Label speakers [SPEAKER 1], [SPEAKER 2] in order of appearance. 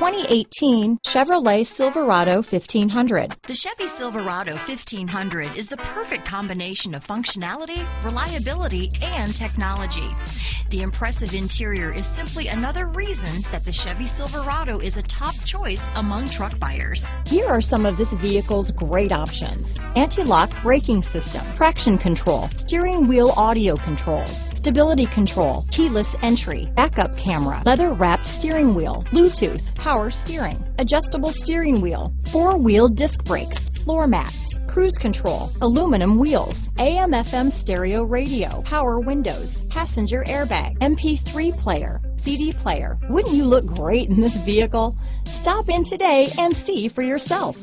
[SPEAKER 1] 2018 Chevrolet Silverado 1500.
[SPEAKER 2] The Chevy Silverado 1500 is the perfect combination of functionality, reliability, and technology. The impressive interior is simply another reason that the Chevy Silverado is a top choice among truck buyers.
[SPEAKER 1] Here are some of this vehicle's great options. Anti-lock braking system, traction control, steering wheel audio controls, stability control, keyless entry, backup camera, leather wrapped steering wheel, Bluetooth, power steering, adjustable steering wheel, four wheel disc brakes, floor mats, cruise control, aluminum wheels, AM FM stereo radio, power windows, passenger airbag, MP3 player, CD player. Wouldn't you look great in this vehicle? Stop in today and see for yourself.